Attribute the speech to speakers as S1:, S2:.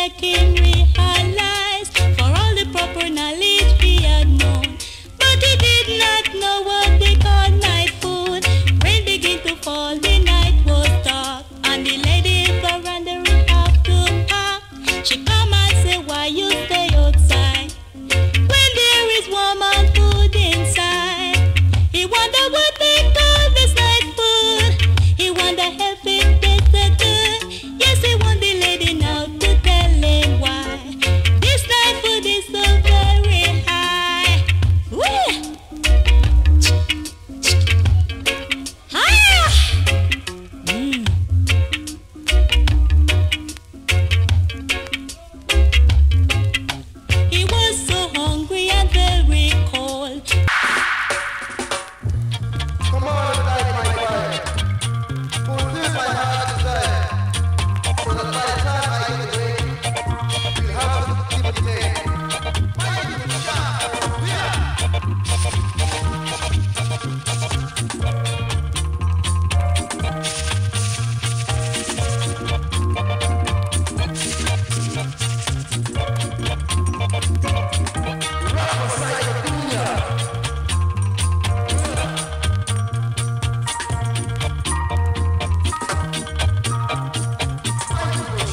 S1: second realize for all the proper knowledge he had known. But he did not know what they called night food. Rain began to fall, the night was dark, and the lady around the roof have to park. She come and say, why you stay outside? When there is warm and food inside, he wonder what they